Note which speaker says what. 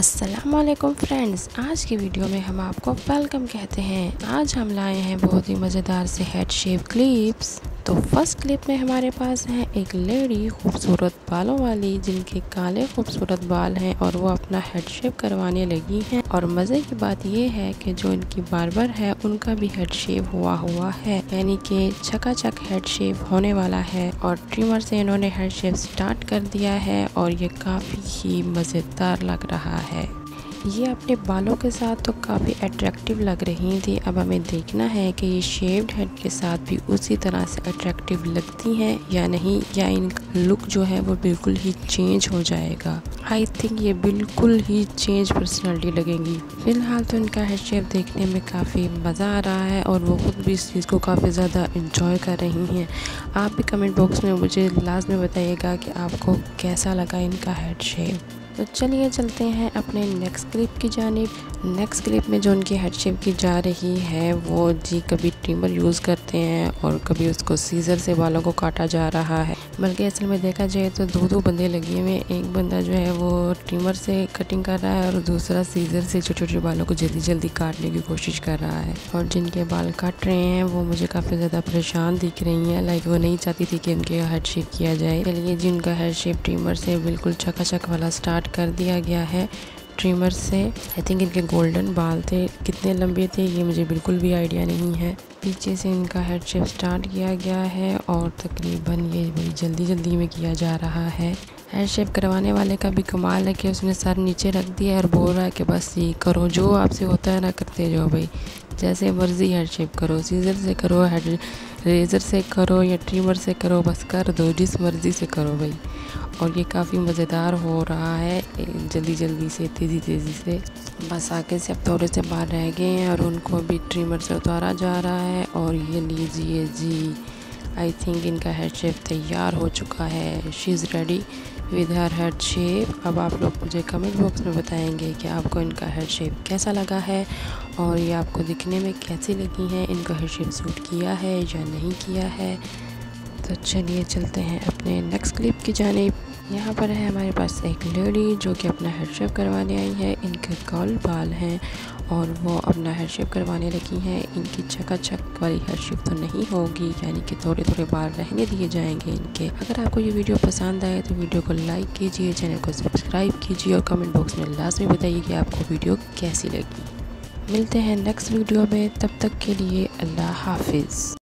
Speaker 1: السلام علیکم فرینڈز، آج کی ویڈیو میں ہم آپ کو ویلکم کہتے ہیں۔ آج ہم لائے ہیں بہت ہی مزیدار سے ہیڈ شیپ کلپس تو فرسٹ کلپ میں ہمارے پاس ہیں ایک لیڈی خوبصورت بالوں والی جن کے کالے خوبصورت بال ہیں اور وہ اپنا ہیڈ شیپ کروانے لگی ہیں اور مزے کی بات یہ ہے کہ جو ان کی باربر ہے، ان کا بھی ہیڈ شیپ ہوا ہوا ہے یعنی کہ چکا چک ہیڈ شیپ ہونے والا ہے اور ٹریمر سے انہوں نے ہیڈ شیپ سٹارٹ کر دیا ہے اور یہ کافی ہی مزیدار لگ رہا ہے۔ یہ اپنے بالوں کے ساتھ تو کافی اٹریکٹیو لگ رہی تھی اب ہمیں دیکھنا ہے کہ یہ شیوڈ ہیڈ کے ساتھ بھی اسی طرح سے اٹریکٹیو لگتی ہیں یا نہیں، یا ان کا لک جو ہے وہ بالکل ہی چینج ہو جائے گا۔ آئی تھنک یہ بالکل ہی چینج پرسنالٹی لگیں گی۔ فی الحال تو ان کا ہیڈ شیپ دیکھنے میں کافی مزہ آ رہا ہے اور وہ خود بھی اس چیز کو کافی زیادہ انجوائے کر رہی ہیں۔ آپ بھی کمنٹ باکس میں مجھے لازمی بتائیے گا کہ آپ کو کیسا لگا ان کا ہیڈ شیپ تو چلیے چلتے ہیں اپنے نیکسٹ کلپ کی جانب۔ نیکسٹ کلپ میں جو ان کی ہیڈ شیپ کی جا رہی ہے، وہ جی کبھی ٹریمر یوز کرتے ہیں اور کبھی اس کو سیزر سے بالوں کو کاٹا جا رہا ہے۔ بلکہ اصل میں دیکھا جائے تو دو دو بندے لگے ہوئے ایک بندہ جو ہے وہ ٹریمر سے کٹنگ کر رہا ہے اور دوسرا سیزر سے چھوٹے چھوٹے بالوں کو جلدی جلدی کاٹنے کی کوشش کر رہا ہے۔ اور جن کے بال کاٹ رہے ہیں، وہ مجھے کافی زیادہ پریشان دکھ رہی ہیں۔ لائک وہ نہیں چاہتی تھی کہ ان کے ہیڈ شیپ کیا جائے۔ چلیے جی، جن کا ہیڈ شیپ ٹریمر سے بالکل چکا چک والا سٹارٹ کر دیا گیا ہے ٹریمر سے۔ آئی تھنک ان کے گولڈن بال تھے۔ کتنے لمبے تھے یہ مجھے بالکل بھی آئیڈیا نہیں ہے۔ پیچھے سے ان کا ہیڈ شیپ سٹارٹ کیا گیا ہے اور تقریباً یہ بڑی جلدی جلدی میں کیا جا رہا ہے۔ ہیڈ شیپ کروانے والے کا بھی کمال ہے کہ اس نے سر نیچے رکھ دیا اور بول رہا ہے کہ بس یہ کرو، جو آپ سے ہوتا ہے نا کرتے جاؤ بھائی۔ جیسے مرضی ہیڈ شیپ کرو سیزر سے کرو ہیڈ ریزر سے کرو یا ٹریمر سے کرو، بس کر دو، جس مرضی سے کرو بھائی۔ اور یہ کافی مزیدار ہو رہا ہے۔ جلدی جلدی سے، تیزی تیزی سے۔ بس آگے سے اب تھوڑے سے باہر رہ گئے ہیں اور ان کو بھی ٹریمر سے اتارا جا رہا ہے۔ اور یہ لیجیے جی۔ آئی تھنک ان کا ہیڈ شیپ تیار ہو چکا ہے she is ready with her head shape اب آپ لوگ مجھے کمنٹ باکس میں بتائیں گے کہ آپ کو ان کا ہیڈ شیپ کیسا لگا ہے اور یہ آپ کو دکھنے میں کیسی لگی ہیں ان کا ہیڈ شیپ سوٹ کیا ہے یا نہیں کیا ہے تو چلیے چلتے ہیں اپنے نیکسٹ کلپ کی جانب یہاں پر ہے ہمارے پاس ایک لیڈی جو کہ اپنا ہیڈ شیپ کروانے آئی ہے۔ ان کے کال بال ہیں اور وہ اپنا ہیڈ شیپ کروانے لگی ہیں۔ ان کی چکا چک والی ہیڈ شیپ تو نہیں ہوگی یعنی کہ تھوڑے تھوڑے بال رہنے دیے جائیں گے ان کے۔ اگر آپ کو یہ ویڈیو پسند آئے تو ویڈیو کو لائک کیجیے چینل کو سبسکرائب کیجیے اور کمنٹ باکس میں لازمی بتائیے کہ آپ کو ویڈیو کیسی لگی۔ ملتے ہیں نیکسٹ ویڈیو میں۔ تب تک کے لیے اللہ حافظ۔